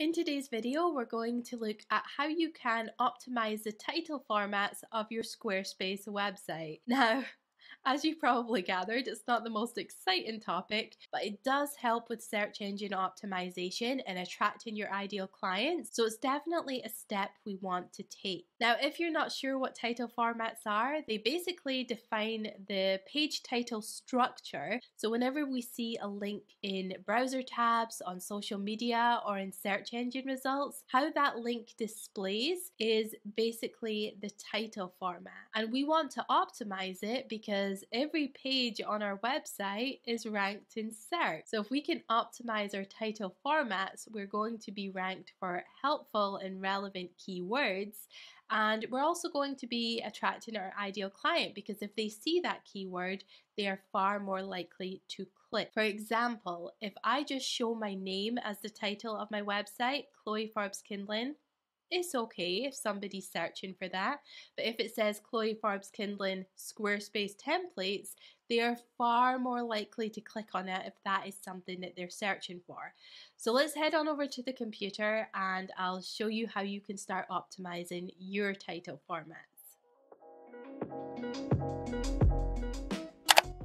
In today's video, we're going to look at how you can optimize the title formats of your Squarespace website. Now, as you probably gathered, it's not the most exciting topic, but it does help with search engine optimization and attracting your ideal clients, so it's definitely a step we want to take. Now, if you're not sure what title formats are, they basically define the page title structure. So, whenever we see a link in browser tabs, on social media, or in search engine results, how that link displays is basically the title format. And we want to optimize it because because every page on our website is ranked in search. So if we can optimize our title formats, we're going to be ranked for helpful and relevant keywords. And we're also going to be attracting our ideal client because if they see that keyword, they are far more likely to click. For example, if I just show my name as the title of my website, Chloe Forbes Kindlen, it's okay if somebody's searching for that. But if it says Chloe Forbes Kindlen Squarespace templates, they are far more likely to click on it if that is something that they're searching for. So let's head on over to the computer and I'll show you how you can start optimizing your title formats.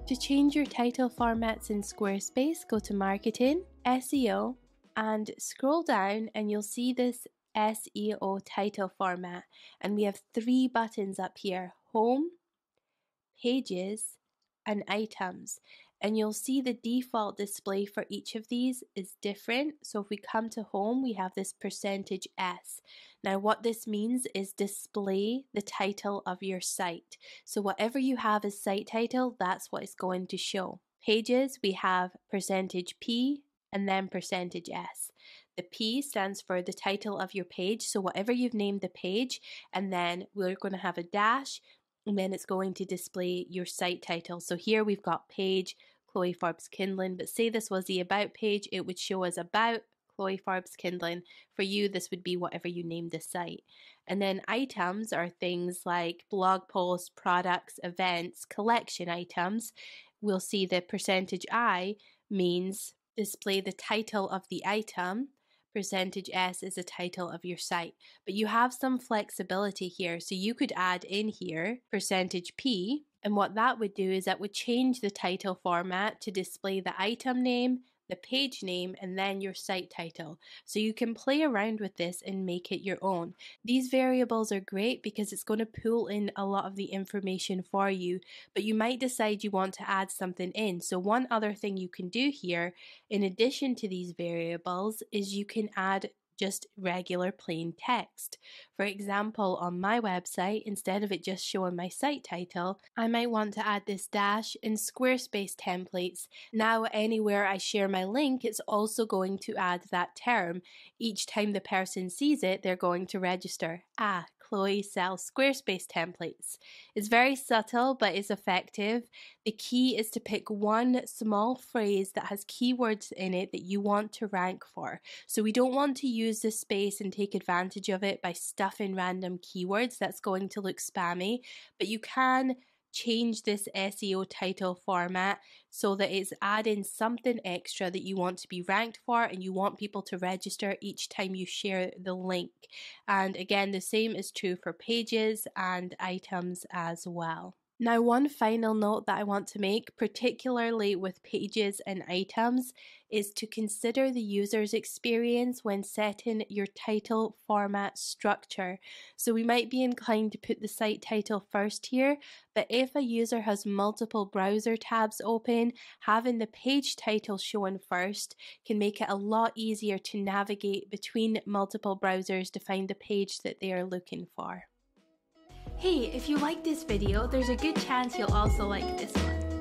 To change your title formats in Squarespace, go to Marketing, SEO, and scroll down and you'll see this SEO title format. And we have three buttons up here Home, Pages, and Items. And you'll see the default display for each of these is different. So if we come to Home, we have this percentage S. Now, what this means is display the title of your site. So whatever you have as site title, that's what it's going to show. Pages, we have percentage P and then percentage S. The P stands for the title of your page. So whatever you've named the page, and then we're going to have a dash, and then it's going to display your site title. So here we've got page Chloe Forbes Kindlen, but say this was the about page, it would show as about Chloe Forbes Kindlen. For you, this would be whatever you named the site. And then items are things like blog posts, products, events, collection items. We'll see the percentage I means display the title of the item percentage S is the title of your site. But you have some flexibility here. So you could add in here percentage P. And what that would do is that would change the title format to display the item name, the page name, and then your site title. So you can play around with this and make it your own. These variables are great because it's going to pull in a lot of the information for you, but you might decide you want to add something in. So one other thing you can do here, in addition to these variables, is you can add just regular plain text. For example, on my website, instead of it just showing my site title, I might want to add this dash in Squarespace templates. Now, anywhere I share my link, it's also going to add that term. Each time the person sees it, they're going to register. Ah, Chloe sells Squarespace templates. It's very subtle but it's effective. The key is to pick one small phrase that has keywords in it that you want to rank for. So we don't want to use this space and take advantage of it by stuffing random keywords. That's going to look spammy, but you can change this SEO title format so that it's adding something extra that you want to be ranked for and you want people to register each time you share the link. And again, the same is true for pages and items as well. Now, one final note that I want to make, particularly with pages and items, is to consider the user's experience when setting your title format structure. So, we might be inclined to put the site title first here, but if a user has multiple browser tabs open, having the page title shown first can make it a lot easier to navigate between multiple browsers to find the page that they are looking for. Hey, if you like this video, there's a good chance you'll also like this one.